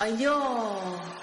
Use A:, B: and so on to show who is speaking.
A: 안녕.